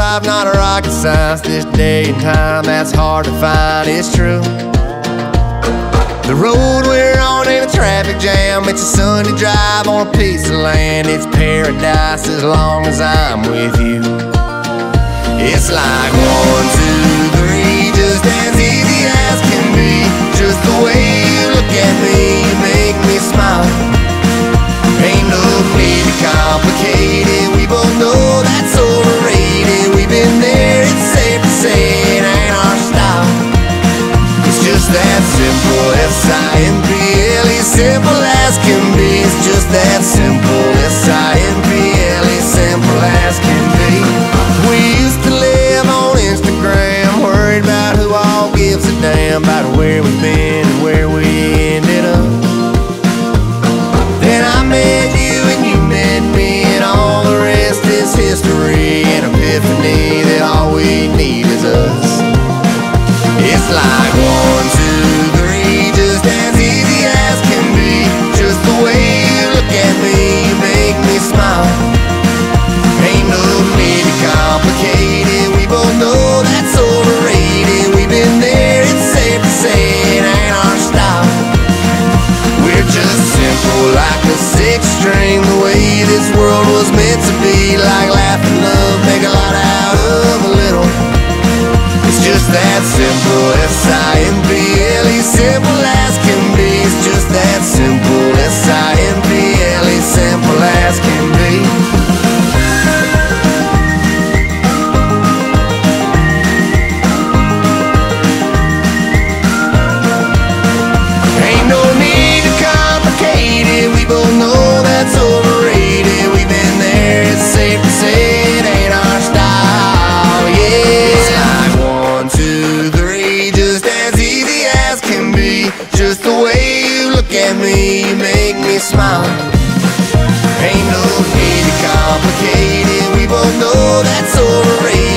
five, not a rocket science. This day and time, that's hard to find. It's true. The road we're on ain't a traffic jam. It's a Sunday drive on a piece of land. It's paradise as long as I'm with you. It's like one, two, three, just as easy as can be. Just the way you look at me, that simple, S-I-M-P-L-E, simple as can be. We used to live on Instagram, worried about who all gives a damn about where we've been and where we ended up. Then I met you and you met me, and all the rest is history. An epiphany that all we need is us. It's like That simple. S-I-M-P-L-E, simple you make me smile. Ain't no need to complicate it. We both know that's overrated.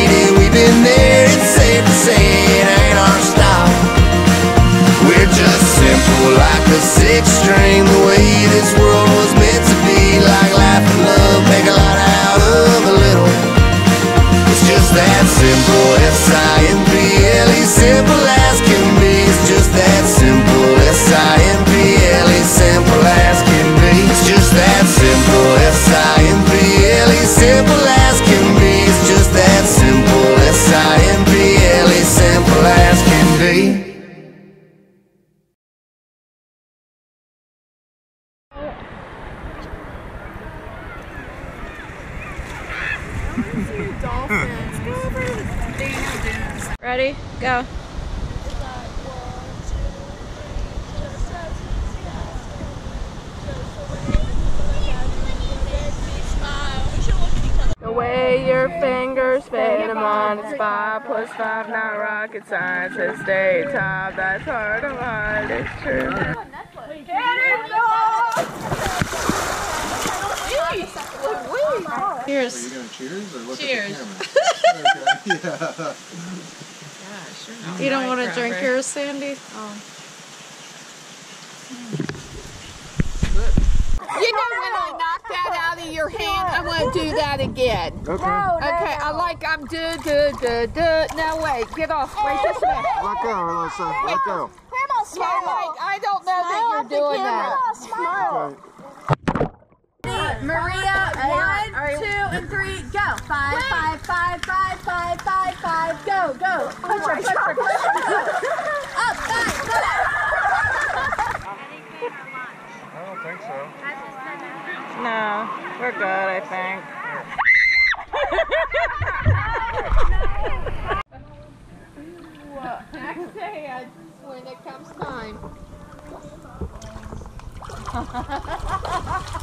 Ready? Go. The way your fingers fade on it's five plus five, not rocket science. It's daytime, that's hard to hide, it's true. Cheers. Are you gonna cheers or look Cheers. at the camera? Okay. You don't want to drink yours, Sandy? Oh. You know when I knock that out of your hand, I won't do that again. Okay. Okay, I like I'm do do do do. No wait, get off. Wait just a minute. Let go, Alyssa. Let go. Grandma, smile. like I don't know that you're doing that. Smile. Maria, one, two, and three, go. Five, five, five, five, five, five, five, go, go. Push her, push her, push her. Up, back, back. I don't think so. No, we're good, I think. Next day, when it comes time.